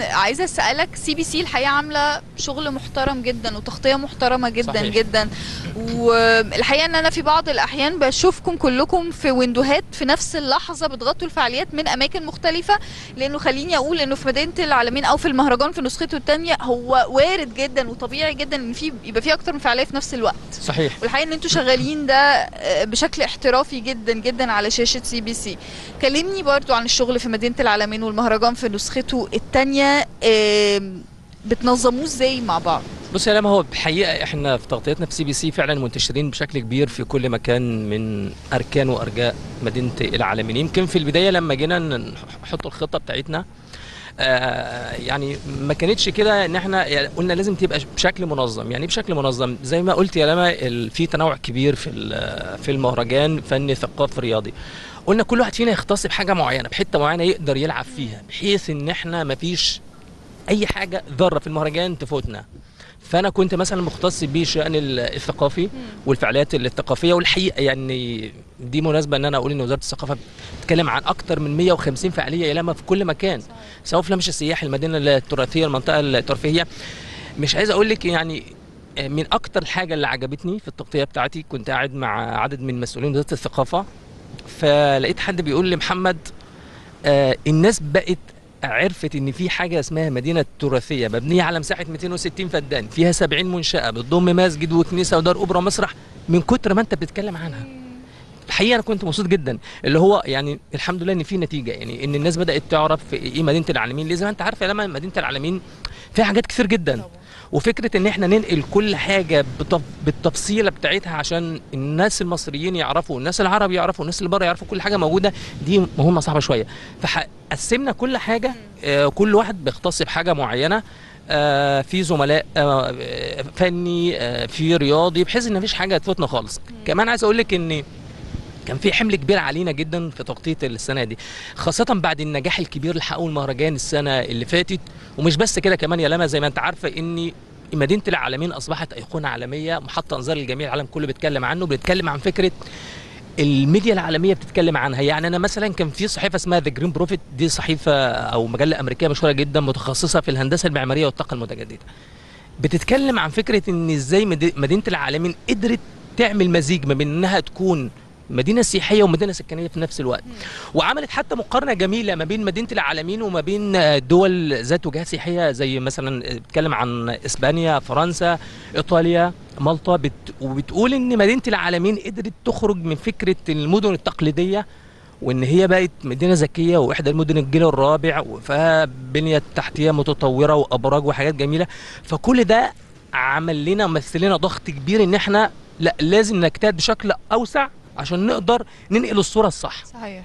عايزة أسألك CBC الحقيقة عاملة شغل محترم جدا وتغطية محترمة جدا صحيح. جدا. والحقيقة إن أنا في بعض الأحيان بشوفكم كلكم في ويندوهات في نفس اللحظة بتغطوا الفعاليات من أماكن مختلفة. لأنه خليني أقول إنه في مدينة العلمين أو في المهرجان في نسخته الثانية هو وارد جدا وطبيعي جدا إن في يبقى في أكتر من فعالية في نفس الوقت. صحيح. والحقيقة إن أنتوا شغالين ده آه، بشكل احترافي جدا جدا على شاشة CBC كلمني برضو عن الشغل في مدينة العلمين والمهرجان في نسخته الثانية بتنظموه إزاي مع بعض؟ بص يا هو بحقيقة إحنا في تغطيتنا في CBC فعلا منتشرين بشكل كبير في كل مكان من أركان وأرجاء مدينة العلمين. يمكن في البداية لما جينا نحط الخطة بتاعتنا يعني ما كانتش كده ان إحنا قلنا لازم تبقى بشكل منظم. يعني إيه بشكل منظم؟ زي ما قلت يا لما في تنوع كبير في في المهرجان فني ثقافي رياضي. قلنا كل واحد فينا يختص بحاجة معينة بحتة معينة يقدر يلعب فيها بحيث إن إحنا ما فيش أي حاجة ذرة في المهرجان تفوتنا. فأنا كنت مثلا مختص بشان ال- الثقافي والفعاليات الثقافية والحقيقة يعني دي مناسبة إن أنا أقول إن وزارة الثقافة بتتكلم عن أكتر من 150 فعالية يلما في كل مكان سواء في الممشى السياحي المدينة التراثية المنطقة الترفيهية. مش عايز أقول لك يعني من أكتر حاجة اللي عجبتني في التغطية بتاعتي كنت قاعد مع عدد من مسؤولين وزارة الثقافة فلقيت حد بيقول لي محمد آه الناس بقت عرفت إن في حاجة اسمها مدينة تراثية مبنية على مساحة 260 فدان فيها 70 منشأة بتضم مسجد وكنيسة ودار اوبرا مسرح من كتر ما أنت بتتكلم عنها. الحقيقة أنا كنت مبسوط جدا اللي هو يعني الحمد لله إن في نتيجة يعني إن الناس بدأت تعرف إيه مدينة العالمين. ليه؟ أنت عارف يا لما مدينة العالمين فيها حاجات كتير جدا. وفكرة إن إحنا ننقل كل حاجة. بالتفصيلة بتاعتها عشان الناس المصريين يعرفوا والناس العرب يعرفوا والناس اللي بره يعرفوا كل حاجة موجودة دي مهمة صعبة شوية فقسمنا كل حاجة آه كل واحد بيختص بحاجة معينة آه في زملاء آه فني في رياضي بحيث إن مفيش حاجة تفوتنا خالص كمان عايز أقول لك إن كان في حمل كبير علينا جدا في تغطية السنة دي خاصة بعد النجاح الكبير اللي حققه المهرجان السنة اللي فاتت. ومش بس كده كمان يا لما زي ما أنت عارفة إن مدينة العلمين أصبحت أيقونة عالمية محط انظار الجميع العالم كله بيتكلم عنه بيتكلم عن فكرة الميديا العالمية بتتكلم عنها. يعني أنا مثلا كان في صحيفة اسمها The Green Prophet دي صحيفة أو مجلة أمريكية مشهورة جدا متخصصة في الهندسة المعمارية والطاقة المتجددة. بتتكلم عن فكرة إن إزاي مد- مدينة العلمين قدرت تعمل مزيج ما بين إنها تكون مدينة سياحية ومدينة سكنية في نفس الوقت. وعملت حتى مقارنة جميلة ما بين مدينة العالمين وما بين دول ذات وجهات سياحية زي مثلا بتتكلم عن إسبانيا فرنسا إيطاليا مالطا. بت... وبتقول إن مدينة العالمين قدرت تخرج من فكرة المدن التقليدية وإن هي بقت مدينة ذكية وإحدى المدن الجيل الرابع وفيها بنيه تحتية متطورة وأبراج وحاجات جميلة. فكل ده عمل لنا مثل لنا ضغط كبير إن إحنا لا لازم نجتهد بشكل أوسع عشان نقدر ننقل الصورة الصح. صحيح.